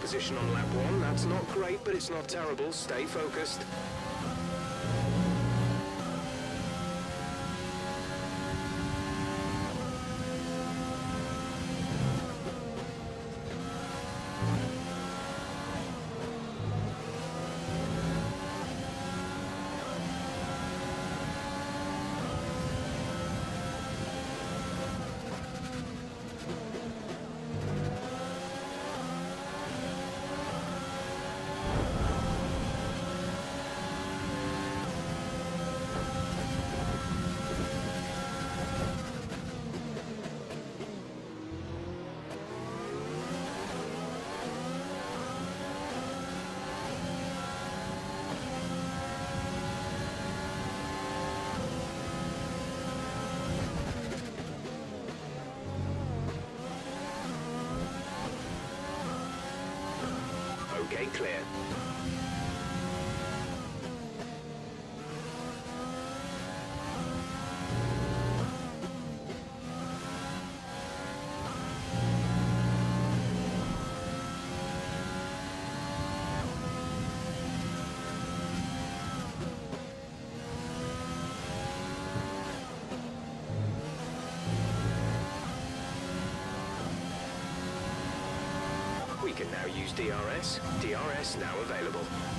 position on lap one. That's not great, but it's not terrible. Stay focused. Can now use DRS. DRS now available.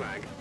Flag.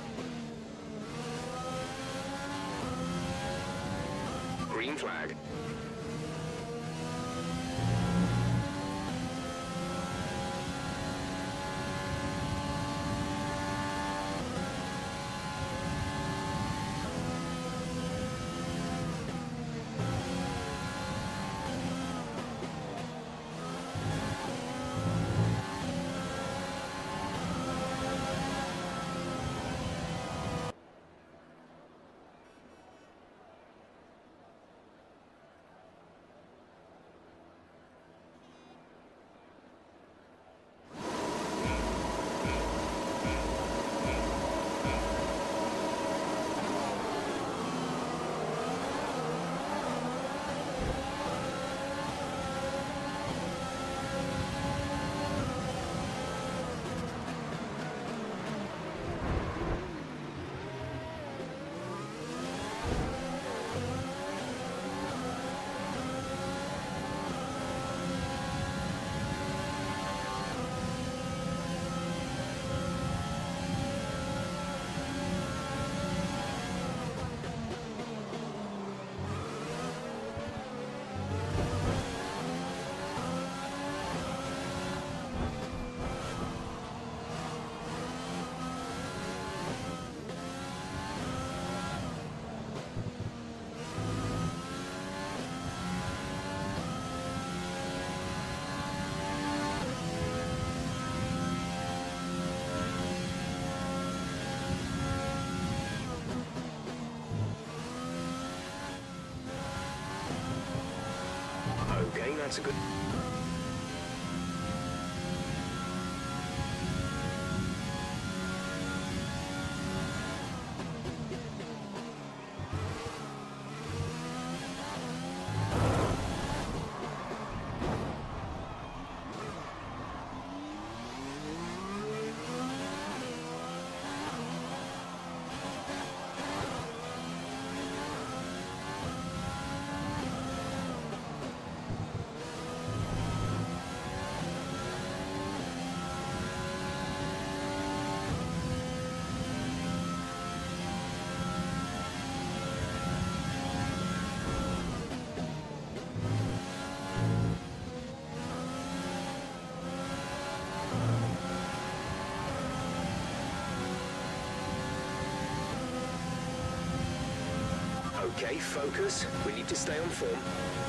That's a good... Okay, focus. We need to stay on form.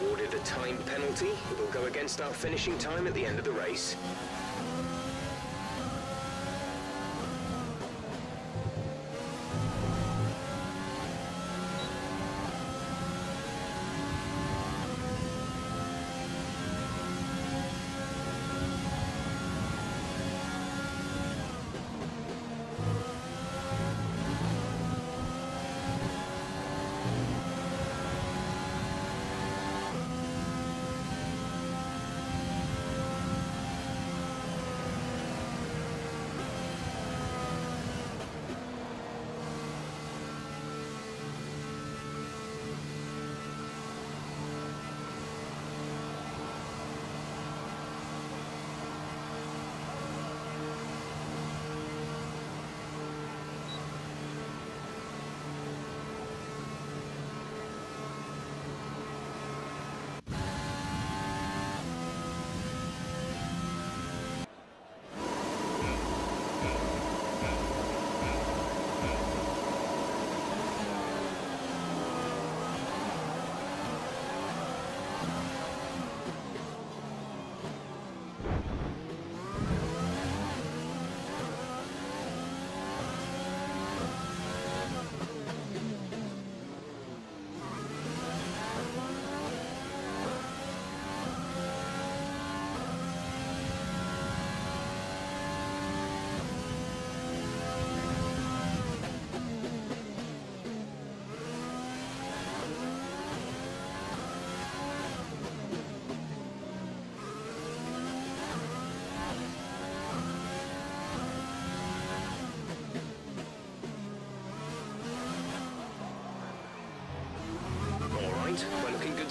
Awarded a time penalty. It will go against our finishing time at the end of the race.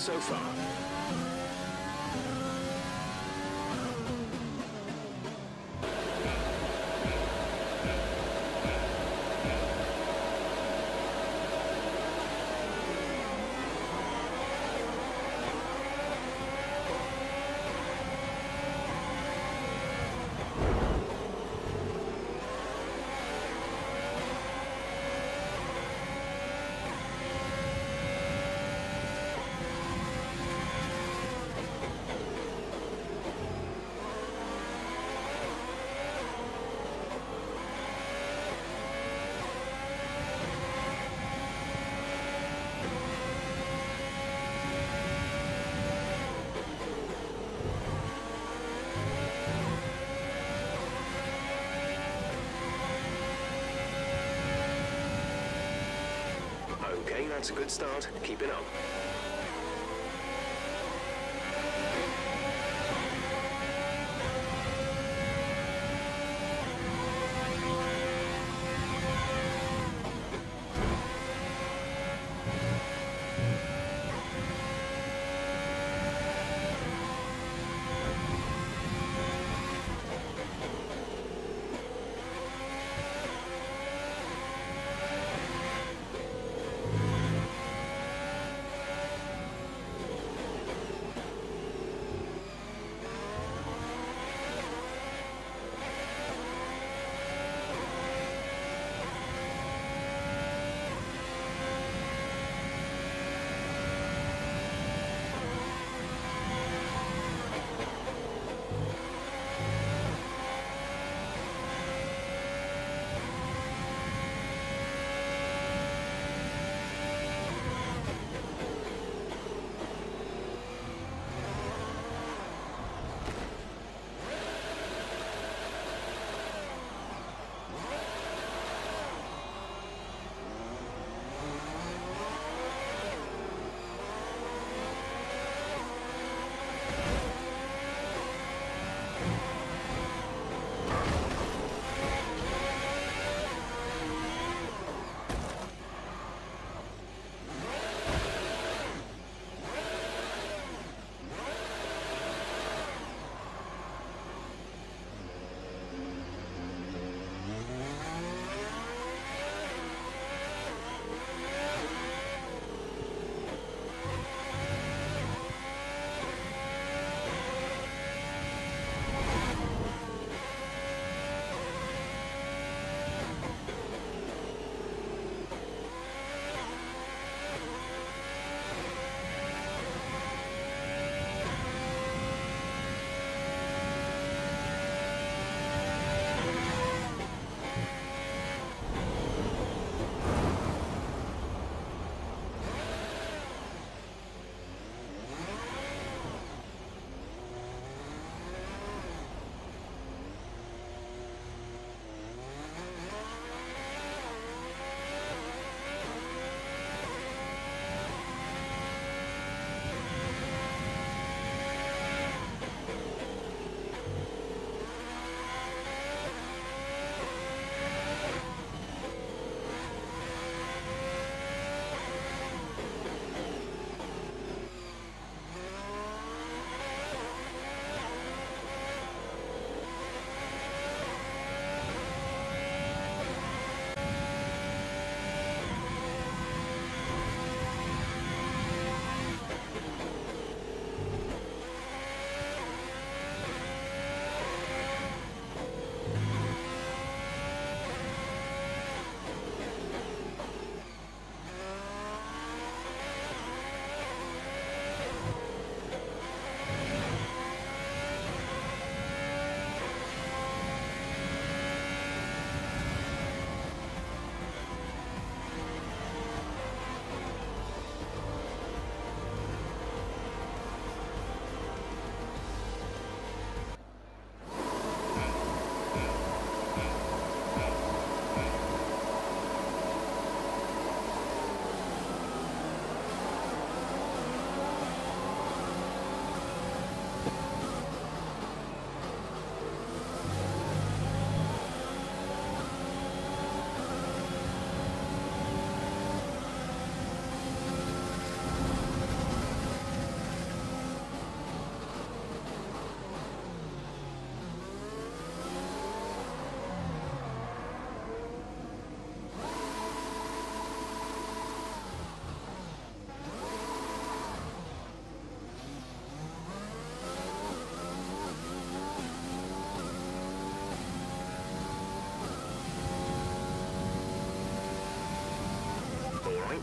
So far. That's a good start. Keep it up.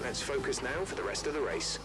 Let's focus now for the rest of the race.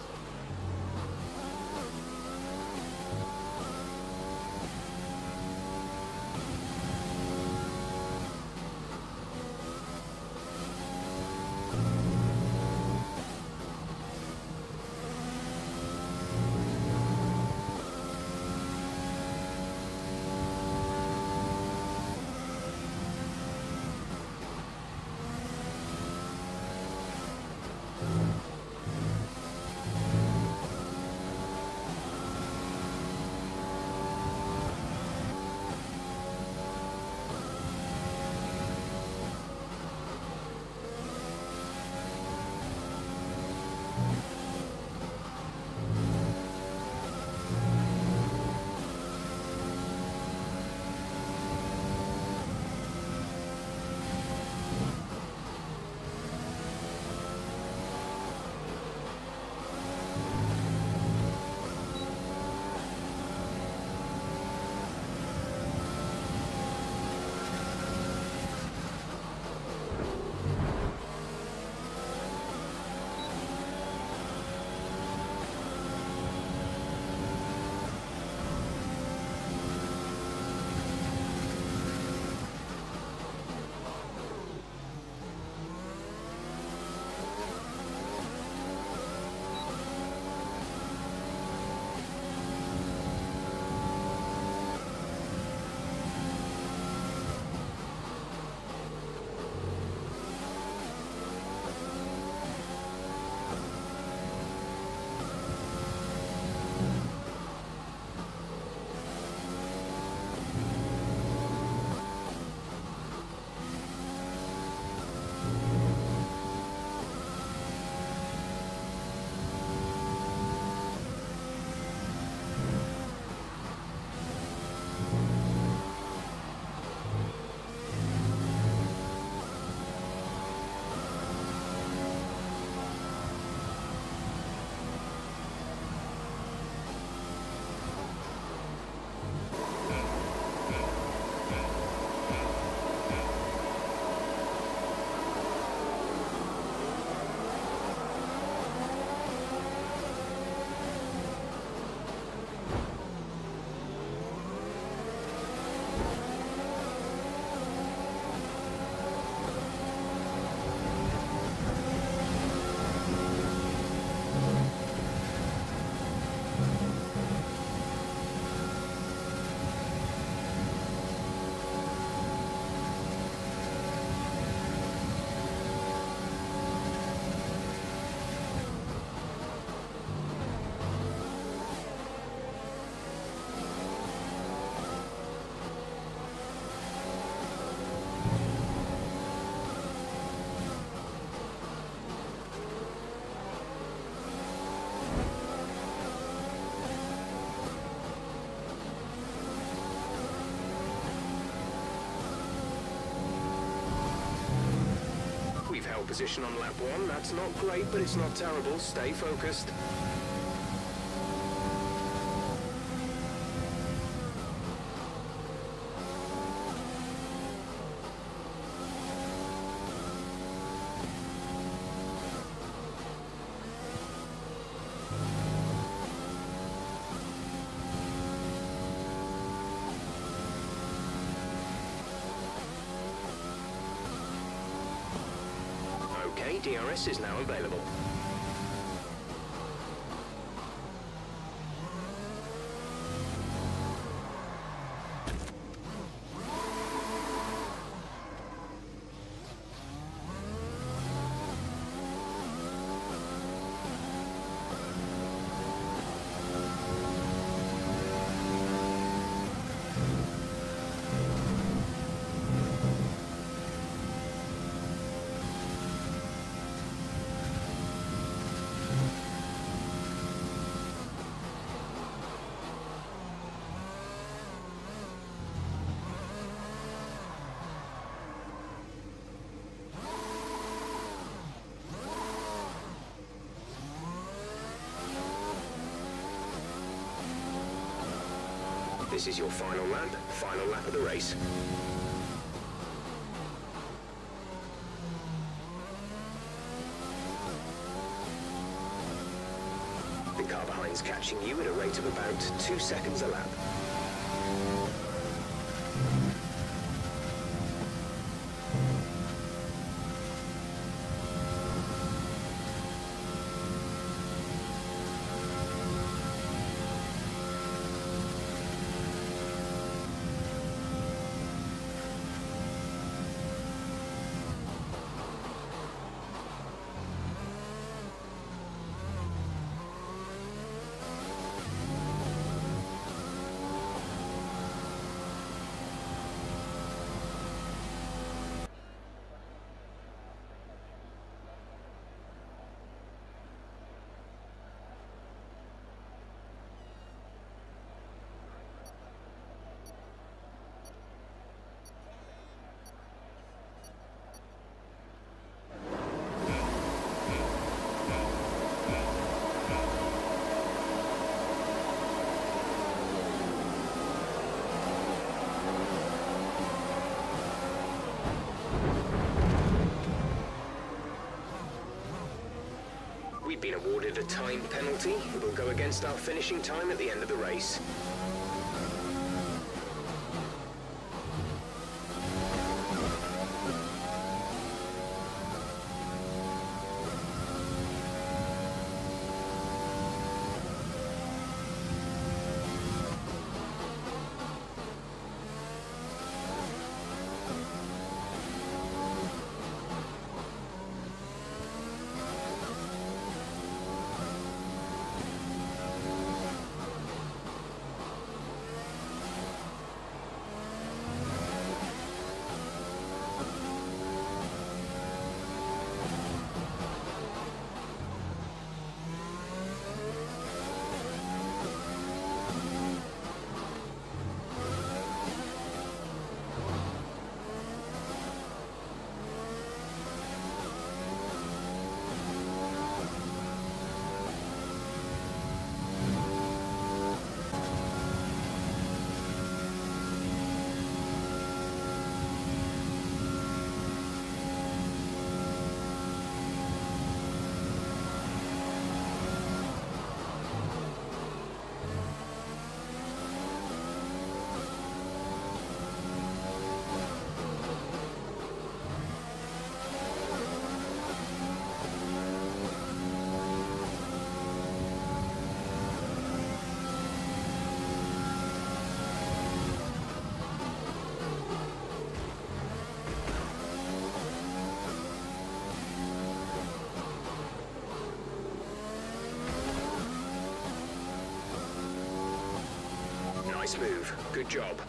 Position on lap one. That's not great, but it's not terrible. Stay focused. Okay, DRS is now available. This is your final lap, final lap of the race. The car behind is catching you at a rate of about two seconds a lap. We've been awarded a time penalty. It will go against our finishing time at the end of the race. Good job.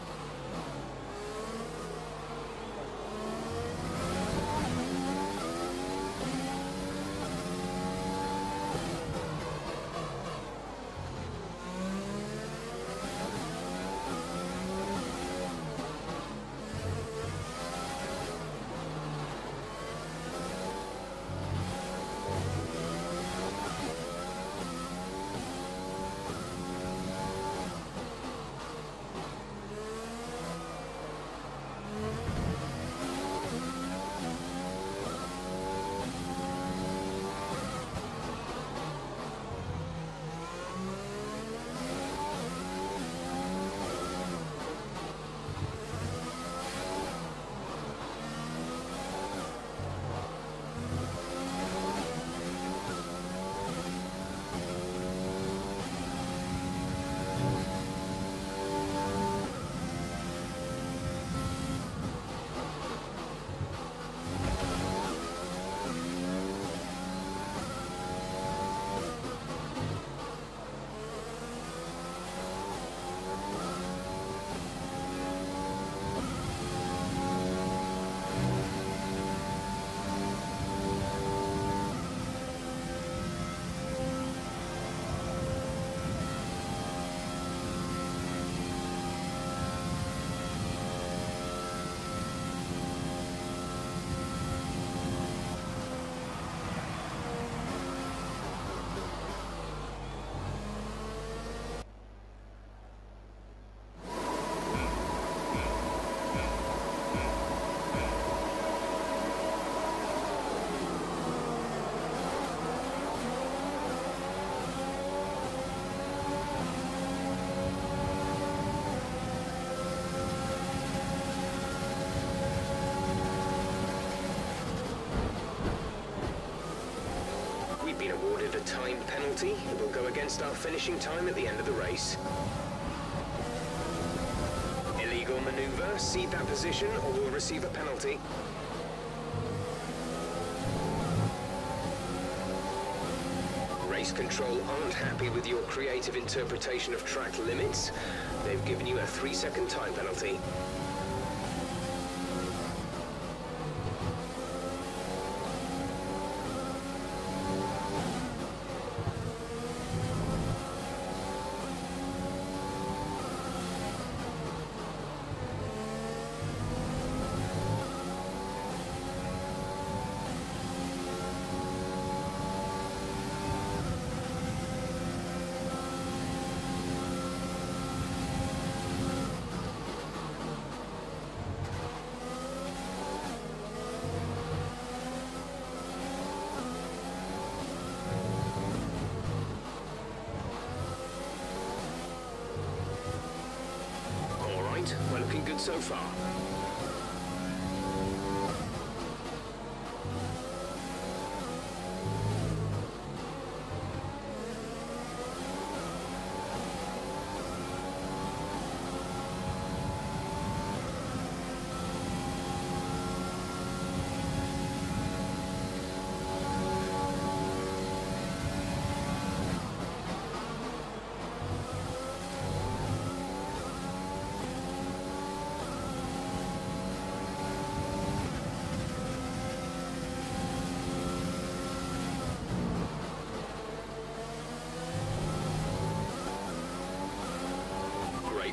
Against our finishing time at the end of the race. Illegal maneuver. Cede that position or we'll receive a penalty. Race control aren't happy with your creative interpretation of track limits. They've given you a three-second time penalty. So far.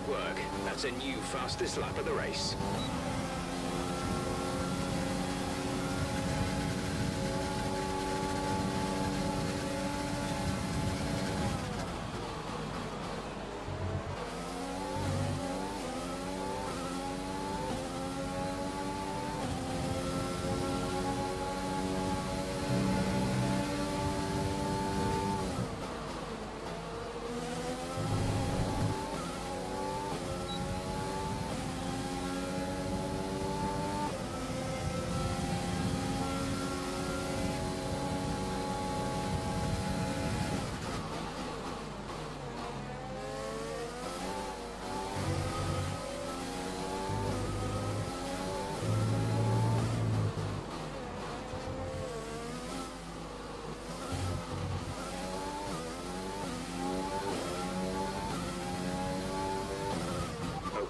Work. That's a new fastest lap of the race.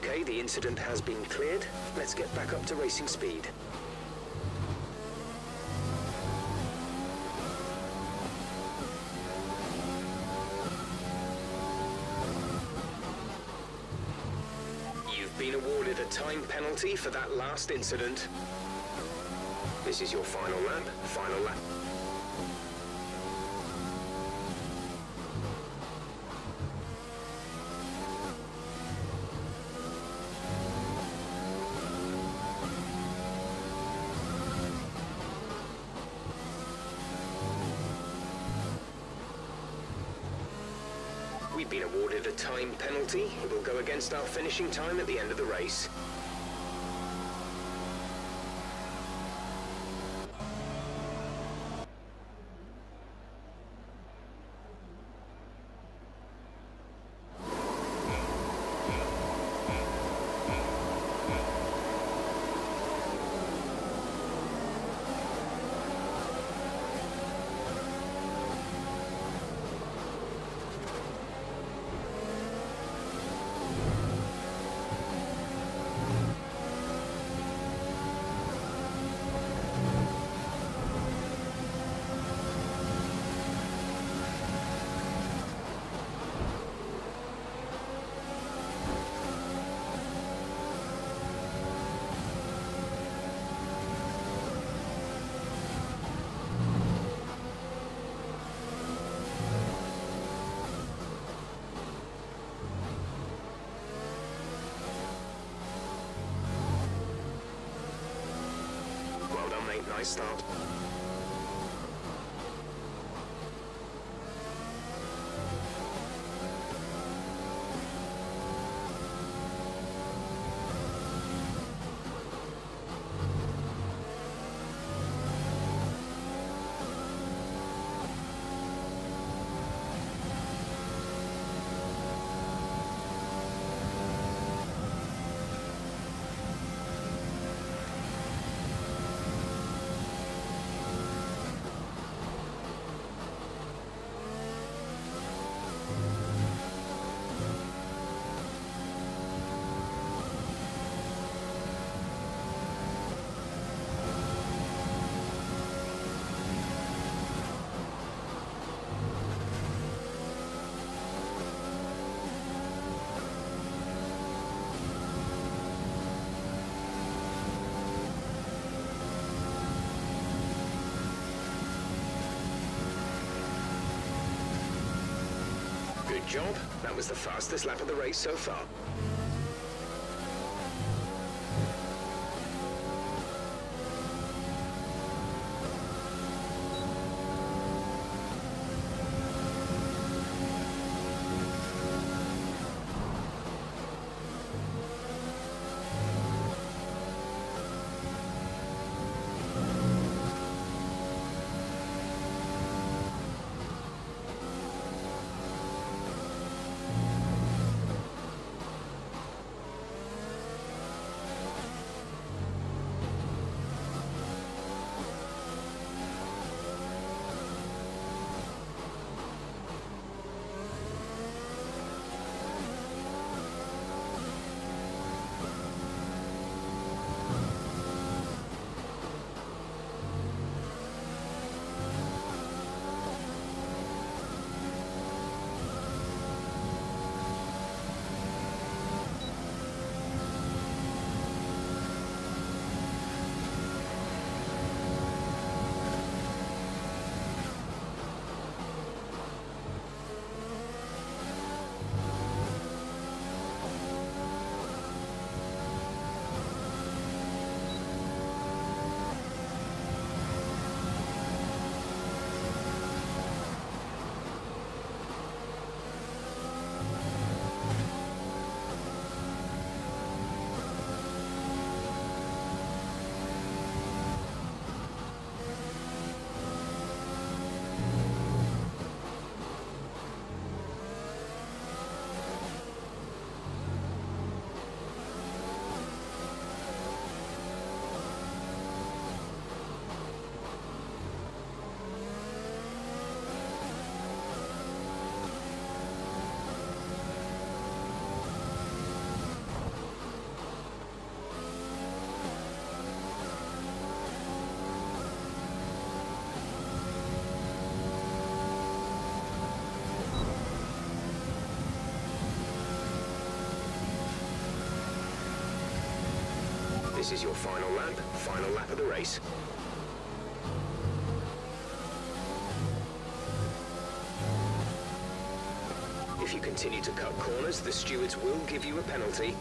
Okay, the incident has been cleared. Let's get back up to racing speed. You've been awarded a time penalty for that last incident. This is your final lap. Final lap. Our finishing time at the end of the race. Mate. Nice start. Job. That was the fastest lap of the race so far. Is your final lap, final lap of the race. If you continue to cut corners, the stewards will give you a penalty.